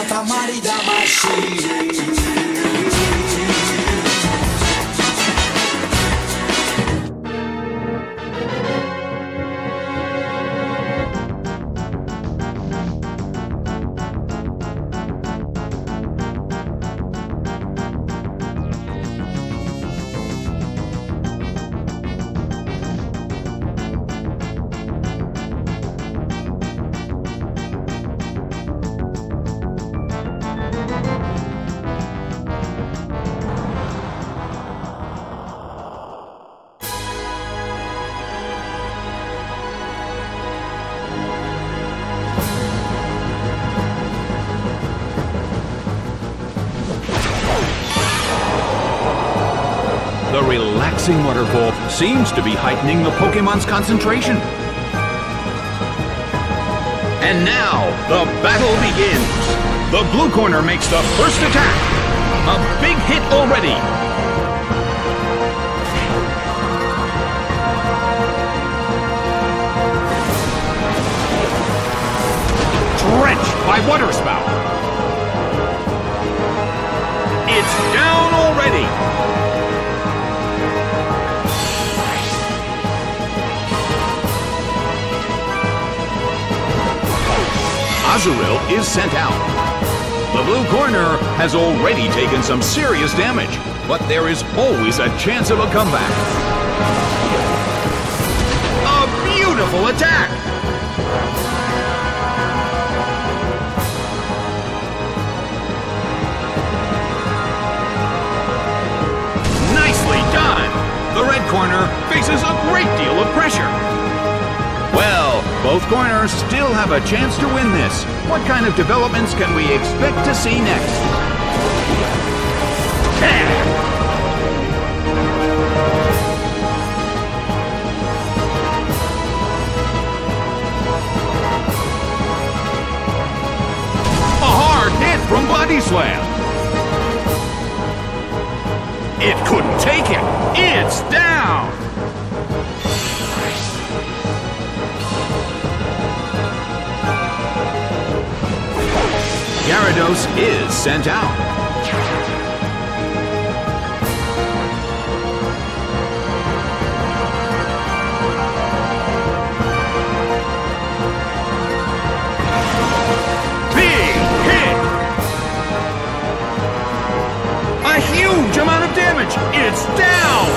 Santa Maria da Machi. Relaxing waterfall seems to be heightening the Pokemon's concentration. And now, the battle begins. The blue corner makes the first attack. A big hit already. Drenched by water spout. It's down already. Azurill is sent out. The blue corner has already taken some serious damage, but there is always a chance of a comeback. A beautiful attack! Nicely done! The red corner faces a great deal of pressure. Well, both corners still have a chance to win this. What kind of developments can we expect to see next? A hard hit from Body Slam. It couldn't take it. It's down. Gyarados is sent out. Big hit! A huge amount of damage! It's down!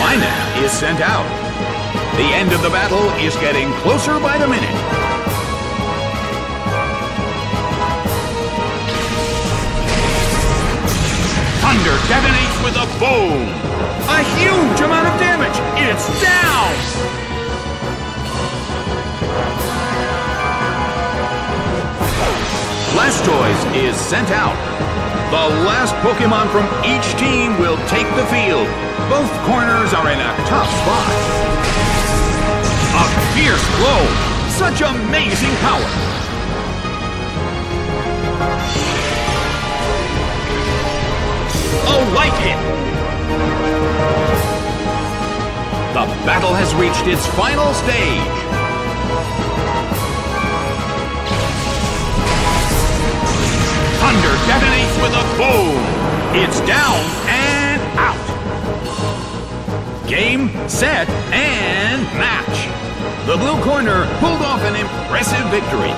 Minun is sent out. The end of the battle is getting closer by the minute. Thunder detonates with a boom. A huge amount of damage. It's down. Blastoise is sent out. The last Pokemon from each team will take the field. Both corners are in a tough spot. Fierce blow! Such amazing power! Oh, a light hit! The battle has reached its final stage. Thunder detonates with a boom! It's down and out! Game, set, and match! The blue corner pulled off an impressive victory.